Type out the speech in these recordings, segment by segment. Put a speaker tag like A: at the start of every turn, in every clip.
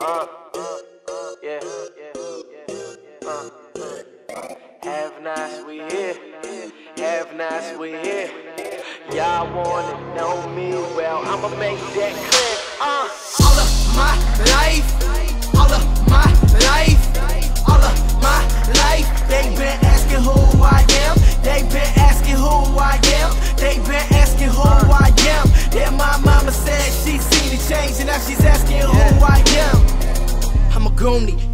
A: Have nice, we here. Have nice, we here. Y'all wanna know me? Well, I'ma make that clear. Uh.
B: All of my life,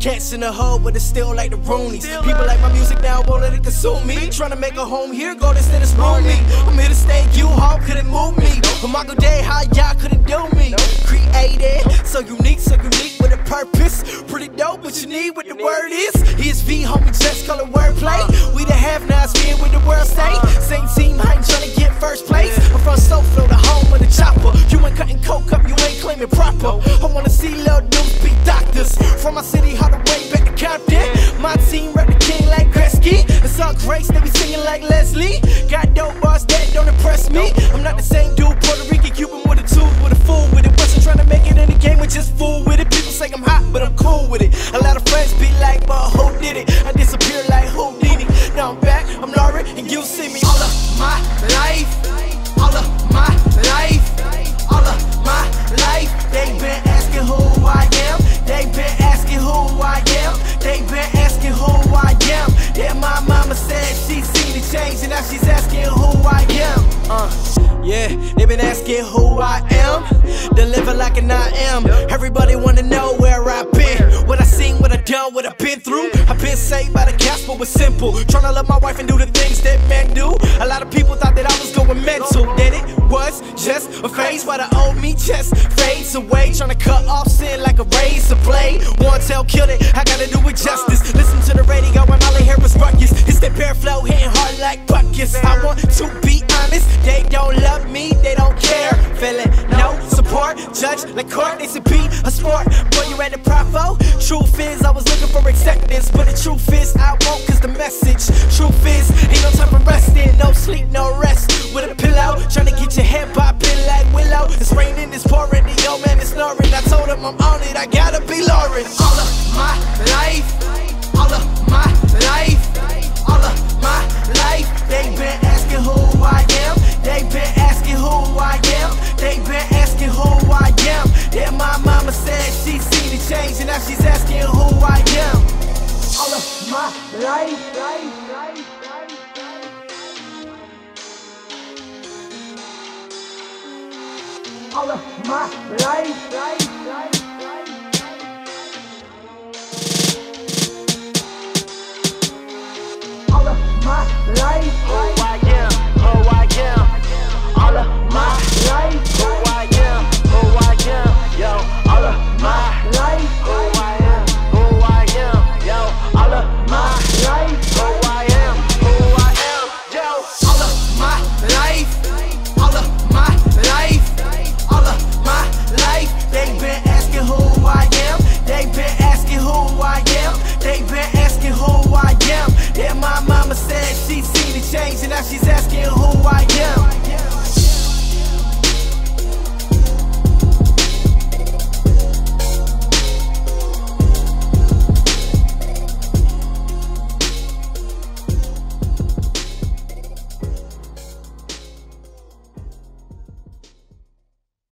B: cats in the hood, but it's still like the Roonies. People like my music now, won't let it consume me. Trying to make a home here, go instead of spoon me. I'm here to stay, you home couldn't move me. But Michael Day, how y'all couldn't do me. Created, so unique, so unique with a purpose. Pretty dope, what you need, what the word is. ESV, homie, just call it wordplay. We the have nots, being with the world say. All they be singing like Leslie. Got dope bars that don't impress me. I'm not the same dude, Puerto Rican, Cuban with a tube, with a fool with it. Wasn't trying to make it in the game, we just fool with it. People say I'm hot, but I'm cool with it. A lot of friends be like, but who did it? I disappear like Houdini. Now I'm back, I'm Lawren, and you see me all of my life. All of my life. Been who I am. Deliver like an I am. Everybody wanna know where I've been. What I seen, what I done, what I've been through. I've been saved by the gospel, was simple. Tryna love my wife and do the things that men do. A lot of people thought that I was going mental. Then it was just a phase, but the old me just fades away. Tryna cut off sin like a razor blade. One tail killed it, I gotta do it justice. Listen to the radio and all I hear is ruckus. It's that bare flow hitting hard like buckets. I want to support, judge like court, they should be a sport. Boy, you ready to provo? Truth is, I was looking for acceptance, but the truth is, I won't cause the message. Truth is, ain't no time for resting, no sleep, no rest. With a pillow, trying to get your head popping like Willow. It's raining, it's pouring, the old man is snoring. I told him I'm on it, I gotta be Lawren. My life, life, life, All of my life, life, life. All of my life, life.